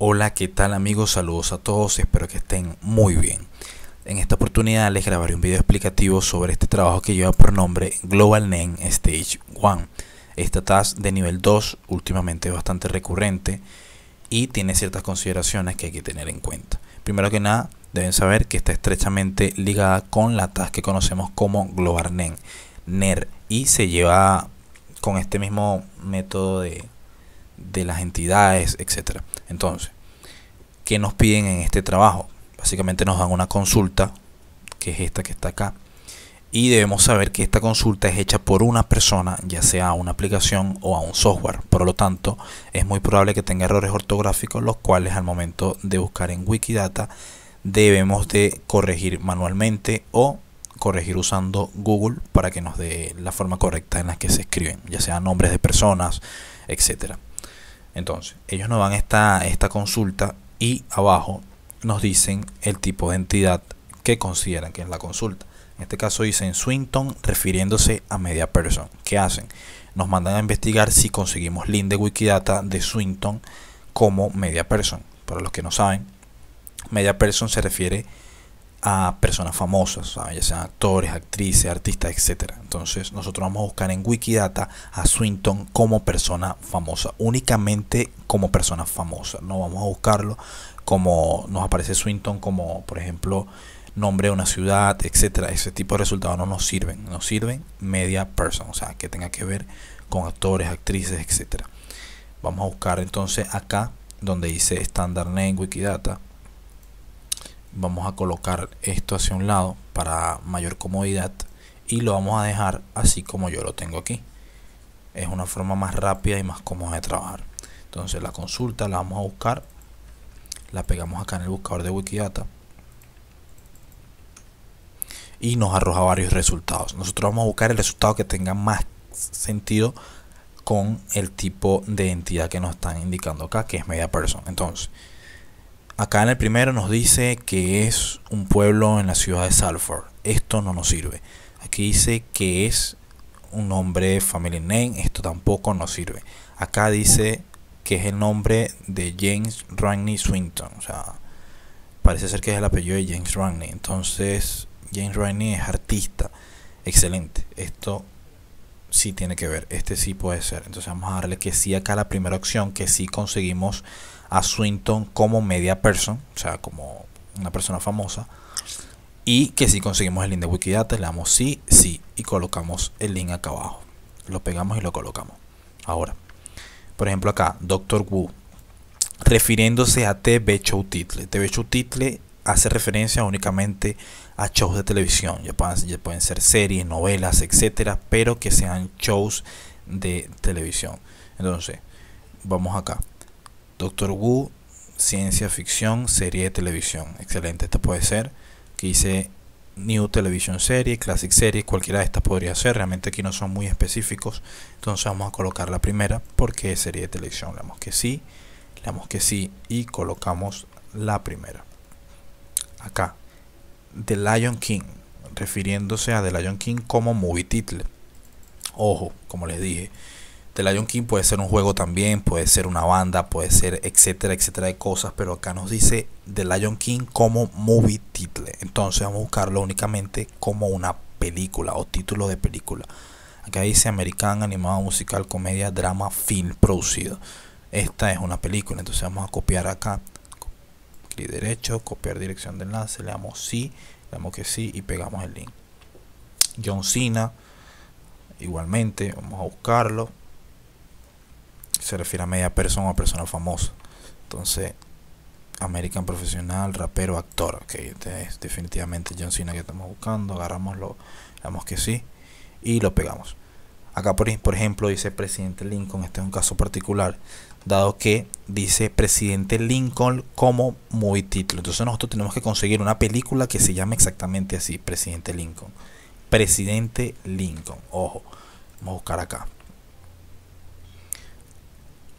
Hola, ¿qué tal amigos? Saludos a todos, espero que estén muy bien. En esta oportunidad les grabaré un video explicativo sobre este trabajo que lleva por nombre Global Name Stage 1. Esta task de nivel 2 últimamente es bastante recurrente y tiene ciertas consideraciones que hay que tener en cuenta. Primero que nada, deben saber que está estrechamente ligada con la task que conocemos como Global Name, NER, y se lleva con este mismo método de, de las entidades, etcétera. Entonces, ¿qué nos piden en este trabajo? Básicamente nos dan una consulta, que es esta que está acá, y debemos saber que esta consulta es hecha por una persona, ya sea a una aplicación o a un software. Por lo tanto, es muy probable que tenga errores ortográficos, los cuales al momento de buscar en Wikidata debemos de corregir manualmente o corregir usando Google para que nos dé la forma correcta en la que se escriben, ya sea nombres de personas, etcétera. Entonces, ellos nos dan esta, esta consulta y abajo nos dicen el tipo de entidad que consideran que es la consulta. En este caso dicen Swinton refiriéndose a media person. ¿Qué hacen? Nos mandan a investigar si conseguimos link de Wikidata de Swinton como media person. Para los que no saben, media person se refiere a personas famosas, ya sean actores, actrices, artistas, etc. Entonces nosotros vamos a buscar en Wikidata a Swinton como persona famosa, únicamente como persona famosa. No vamos a buscarlo como nos aparece Swinton como, por ejemplo, nombre de una ciudad, etcétera. Ese tipo de resultados no nos sirven. Nos sirven media person, o sea, que tenga que ver con actores, actrices, etcétera. Vamos a buscar entonces acá donde dice Standard Name Wikidata vamos a colocar esto hacia un lado para mayor comodidad y lo vamos a dejar así como yo lo tengo aquí. Es una forma más rápida y más cómoda de trabajar. Entonces la consulta la vamos a buscar. La pegamos acá en el buscador de Wikidata. Y nos arroja varios resultados. Nosotros vamos a buscar el resultado que tenga más sentido con el tipo de entidad que nos están indicando acá que es media person. Entonces Acá en el primero nos dice que es un pueblo en la ciudad de Salford. Esto no nos sirve. Aquí dice que es un nombre family name. Esto tampoco nos sirve. Acá dice que es el nombre de James Ragney Swinton. O sea, parece ser que es el apellido de James Ragney. Entonces, James Ragney es artista. Excelente. Esto sí tiene que ver. Este sí puede ser. Entonces vamos a darle que sí acá la primera opción. Que sí conseguimos a Swinton como media person, o sea, como una persona famosa. Y que si conseguimos el link de Wikidata, le damos sí, sí y colocamos el link acá abajo. Lo pegamos y lo colocamos. Ahora, por ejemplo acá, Doctor Wu, refiriéndose a TV Show Title. TV Show Title hace referencia únicamente a shows de televisión. Ya pueden, ser series, novelas, etcétera, pero que sean shows de televisión. Entonces, vamos acá. Doctor Wu, ciencia ficción, serie de televisión. Excelente, esta puede ser. Que New Television Serie, Classic Serie, cualquiera de estas podría ser. Realmente aquí no son muy específicos. Entonces vamos a colocar la primera porque es serie de televisión. Le damos que sí, le damos que sí y colocamos la primera. Acá, The Lion King, refiriéndose a The Lion King como movie title. Ojo, como les dije, The Lion King puede ser un juego también, puede ser una banda, puede ser etcétera, etcétera de cosas, pero acá nos dice The Lion King como movie title. Entonces vamos a buscarlo únicamente como una película o título de película. Acá dice American animado musical comedia drama film producido. Esta es una película, entonces vamos a copiar acá. Clic derecho, copiar dirección de enlace, le damos sí, le damos que sí y pegamos el link. John Cena, igualmente, vamos a buscarlo se refiere a media persona o persona famosa. Entonces, American profesional, rapero, actor. Ok, este es definitivamente John Cena que estamos buscando. Agarramoslo, damos que sí y lo pegamos. Acá, por, ejemplo, dice presidente Lincoln. Este es un caso particular, dado que dice presidente Lincoln como muy título. Entonces, nosotros tenemos que conseguir una película que se llame exactamente así: presidente Lincoln. Presidente Lincoln. Ojo, vamos a buscar acá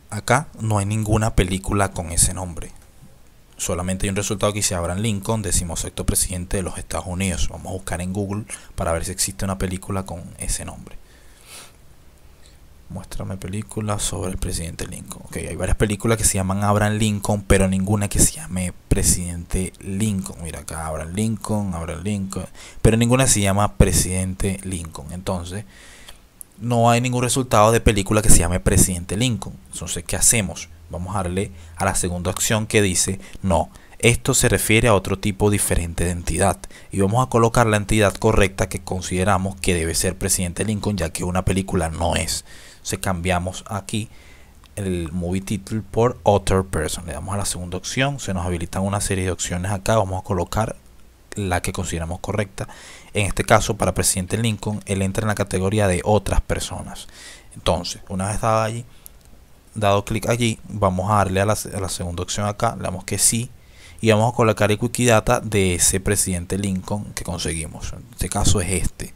acá no hay ninguna película con ese nombre. Solamente hay un resultado que dice Abraham Lincoln, decimosexto presidente de los Estados Unidos. Vamos a buscar en Google para ver si existe una película con ese nombre. Muéstrame películas sobre el presidente Lincoln. Ok, hay varias películas que se llaman Abraham Lincoln, pero ninguna que se llame presidente Lincoln. Mira acá, Abraham Lincoln, Abraham Lincoln, pero ninguna se llama presidente Lincoln. Entonces, no hay ningún resultado de película que se llame presidente Lincoln. Entonces, ¿qué hacemos? Vamos a darle a la segunda opción que dice, no, esto se refiere a otro tipo diferente de entidad y vamos a colocar la entidad correcta que consideramos que debe ser presidente Lincoln ya que una película no es. Se cambiamos aquí el movie title por other person. Le damos a la segunda opción, se nos habilitan una serie de opciones acá, vamos a colocar la que consideramos correcta. En este caso, para presidente Lincoln, él entra en la categoría de otras personas. Entonces, una vez dado allí, dado clic allí, vamos a darle a la, a la segunda opción acá, le damos que sí y vamos a colocar el Wikidata de ese presidente Lincoln que conseguimos. En este caso es este,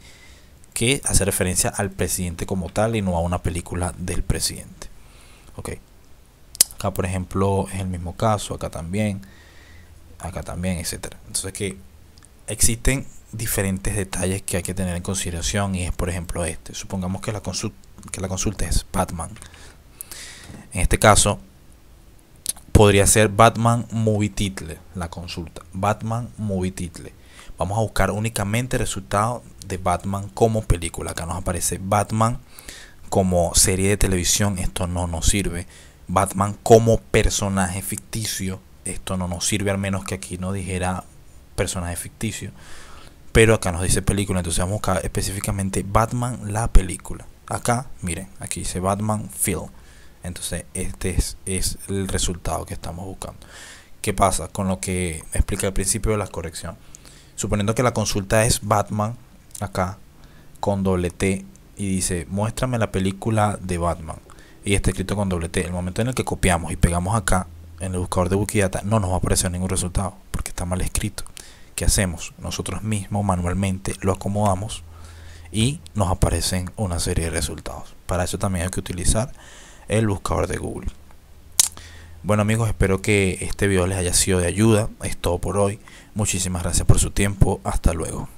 que hace referencia al presidente como tal y no a una película del presidente. Ok. Acá por ejemplo es el mismo caso, acá también, acá también, etcétera. Entonces que existen diferentes detalles que hay que tener en consideración y es por ejemplo este. Supongamos que la consulta, que la consulta es Batman. En este caso, podría ser Batman Movie Title, la consulta. Batman Movie Title. Vamos a buscar únicamente el resultado de Batman como película. Acá nos aparece Batman como serie de televisión. Esto no nos sirve. Batman como personaje ficticio. Esto no nos sirve, al menos que aquí no dijera personaje ficticio. Pero acá nos dice película. Entonces vamos a buscar específicamente Batman la película. Acá, miren, aquí dice Batman Film. Entonces, este es, es, el resultado que estamos buscando. ¿Qué pasa con lo que explica al principio de la corrección? Suponiendo que la consulta es Batman, acá, con doble T, y dice, muéstrame la película de Batman. Y está escrito con doble T. El momento en el que copiamos y pegamos acá, en el buscador de Wikidata, no nos va a aparecer ningún resultado, porque está mal escrito. ¿Qué hacemos? Nosotros mismos manualmente lo acomodamos y nos aparecen una serie de resultados. Para eso también hay que utilizar el buscador de Google. Bueno amigos, espero que este video les haya sido de ayuda. Es todo por hoy. Muchísimas gracias por su tiempo. Hasta luego.